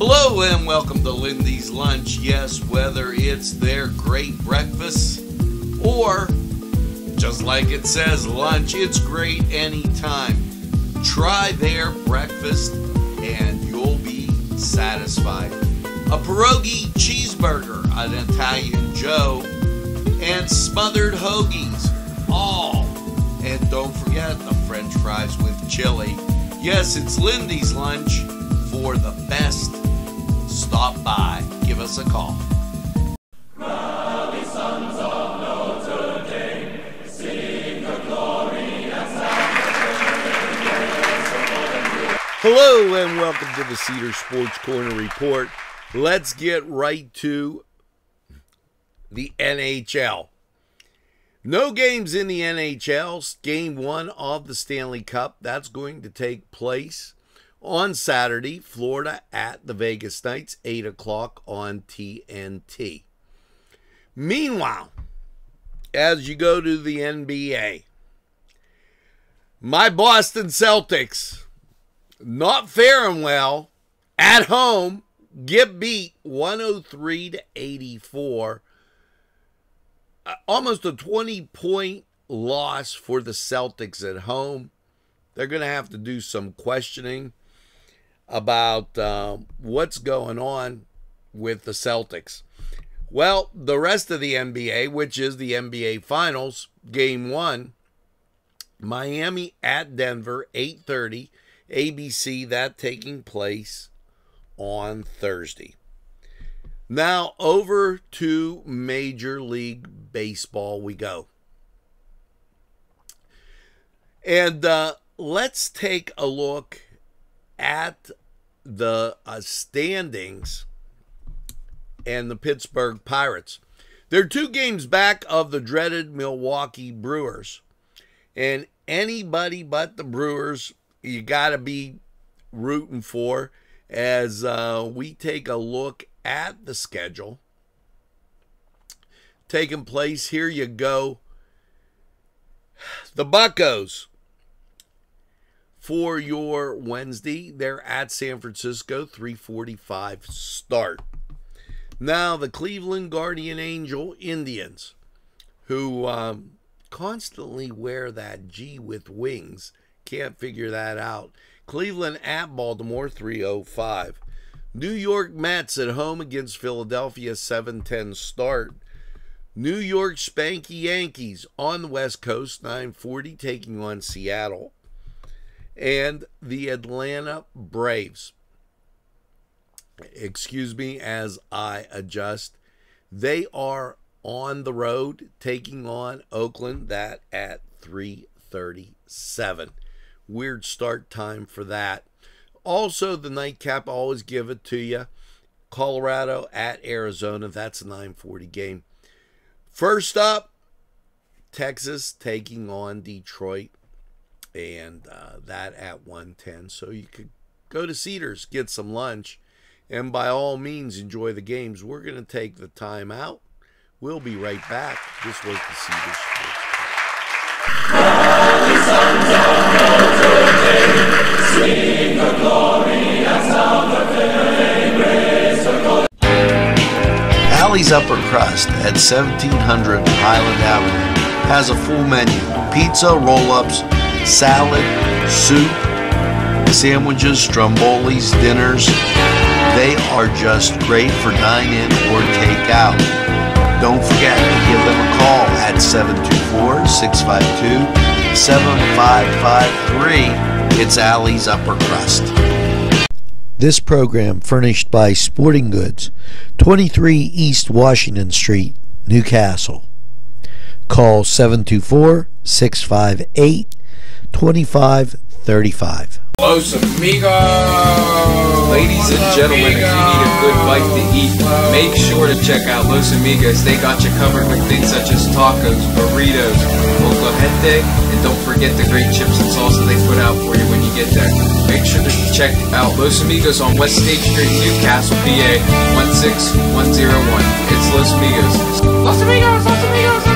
Hello and welcome to Lindy's Lunch. Yes, whether it's their great breakfast or just like it says, lunch, it's great anytime. Try their breakfast and you'll be satisfied. A pierogi cheeseburger, an Italian Joe, and smothered hoagies. All. And don't forget the french fries with chili. Yes, it's Lindy's Lunch for the stop by. Give us a call. Hello and welcome to the Cedars Sports Corner Report. Let's get right to the NHL. No games in the NHL. Game one of the Stanley Cup. That's going to take place on Saturday, Florida at the Vegas Knights, 8 o'clock on TNT. Meanwhile, as you go to the NBA, my Boston Celtics, not faring well at home, get beat 103 to 84. Uh, almost a 20 point loss for the Celtics at home. They're going to have to do some questioning about uh, what's going on with the Celtics. Well, the rest of the NBA, which is the NBA Finals, Game One, Miami at Denver, eight thirty, ABC. That taking place on Thursday. Now over to Major League Baseball we go. And uh, let's take a look at the uh, standings and the Pittsburgh Pirates. They're two games back of the dreaded Milwaukee Brewers. And anybody but the Brewers, you got to be rooting for as uh, we take a look at the schedule taking place. Here you go. The Buccos for your Wednesday. They're at San Francisco, 345 start. Now, the Cleveland Guardian Angel Indians, who um, constantly wear that G with wings, can't figure that out. Cleveland at Baltimore, 305. New York Mets at home against Philadelphia, 710 start. New York Spanky Yankees on the West Coast, 940, taking on Seattle and the Atlanta Braves. Excuse me as I adjust. They are on the road taking on Oakland that at 337. Weird start time for that. Also the nightcap always give it to you. Colorado at Arizona, that's a 940 game. First up, Texas taking on Detroit and uh, that at 110 so you could go to cedars get some lunch and by all means enjoy the games. We're going to take the time out. We'll be right back. This was the cedars Alley's Upper Crust at 1700 Highland Avenue has a full menu pizza, roll ups, salad, soup, sandwiches, strombolis, dinners. They are just great for dine in or take out. Don't forget to give them a call at 724 652 7553. It's Allie's Upper Crust. This program furnished by Sporting Goods, 23 East Washington Street, Newcastle. Call 724 658 2535. Los Amigos! Ladies and gentlemen, if you need a good bite to eat, make sure to check out Los Amigos. They got you covered with things such as tacos, burritos, gente, and don't forget the great chips and salsa they put out for you when you get there. Make sure to check out Los Amigos on West State Street, Newcastle, PA 16101. It's Los Amigos. Los Amigos. Los Amigos!